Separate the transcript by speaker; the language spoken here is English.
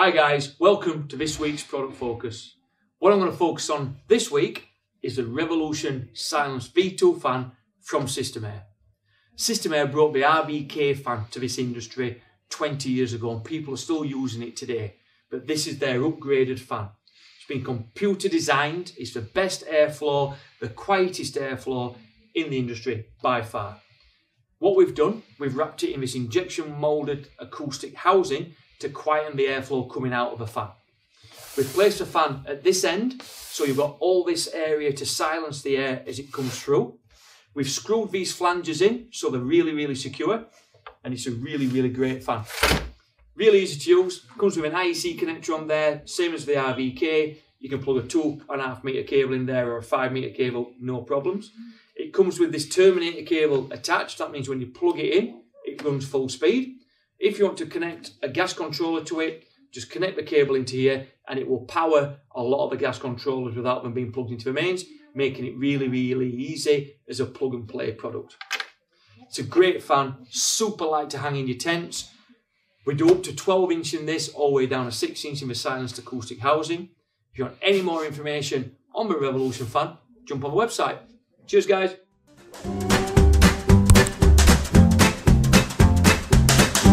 Speaker 1: Hi guys, welcome to this week's product focus. What I'm going to focus on this week is the Revolution Silenced V2 fan from Systemair. System Air brought the RVK fan to this industry 20 years ago and people are still using it today, but this is their upgraded fan. It's been computer designed, it's the best airflow, the quietest airflow in the industry by far. What we've done, we've wrapped it in this injection molded acoustic housing to quieten the airflow coming out of a fan. We've placed a fan at this end, so you've got all this area to silence the air as it comes through. We've screwed these flanges in, so they're really, really secure, and it's a really, really great fan. Really easy to use, comes with an IEC connector on there, same as the RVK. You can plug a two and a half meter cable in there or a five meter cable, no problems. It comes with this terminator cable attached, that means when you plug it in, it runs full speed. If you want to connect a gas controller to it, just connect the cable into here and it will power a lot of the gas controllers without them being plugged into the mains, making it really, really easy as a plug and play product. It's a great fan, super light to hang in your tents. We do up to 12 inch in this, all the way down to 6 inch in the silenced acoustic housing. If you want any more information on the Revolution fan, jump on the website. Cheers, guys.